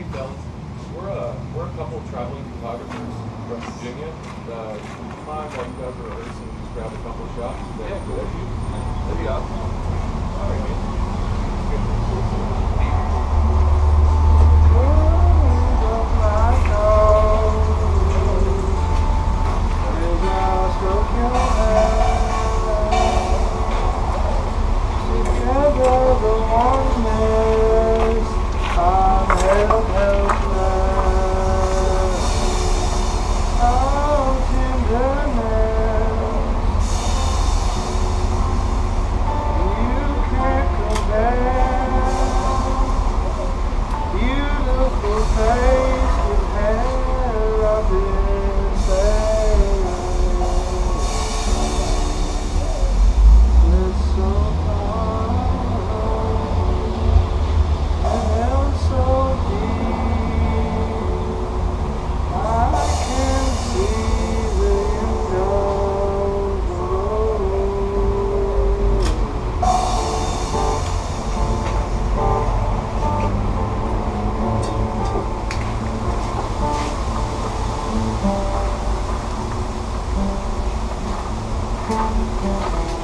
documentary films. We're a, we're a couple traveling photographers from Virginia. Uh, time while you guys are rehearsing, just grab a couple of shots. That, yeah, cool. That'd be, that'd be awesome. All right, man. Together, the one man. Thank you.